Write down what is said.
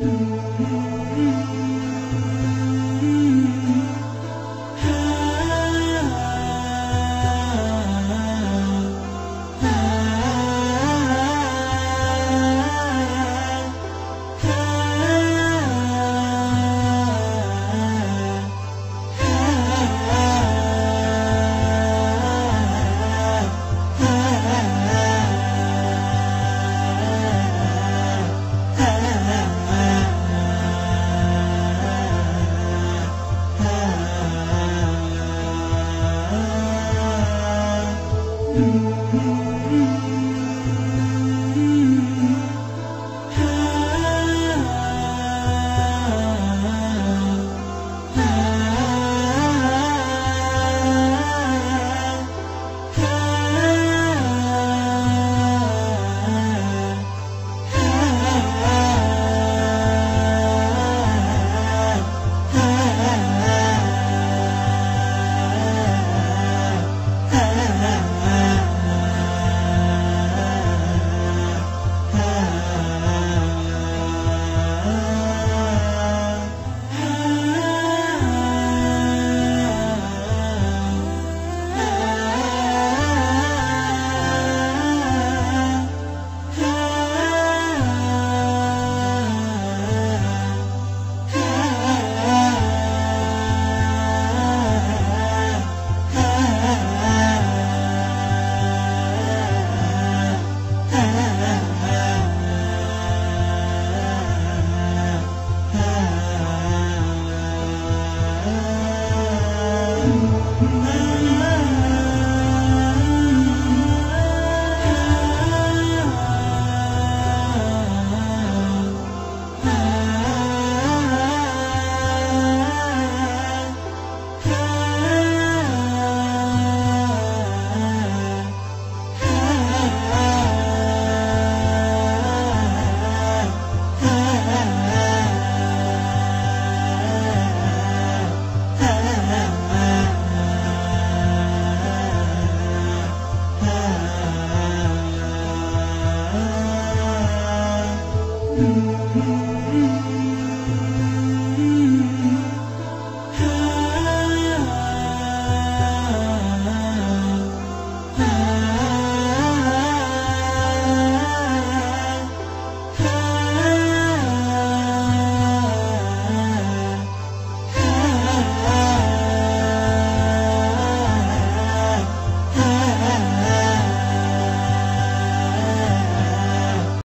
Mm-hmm. Música Mm-hmm.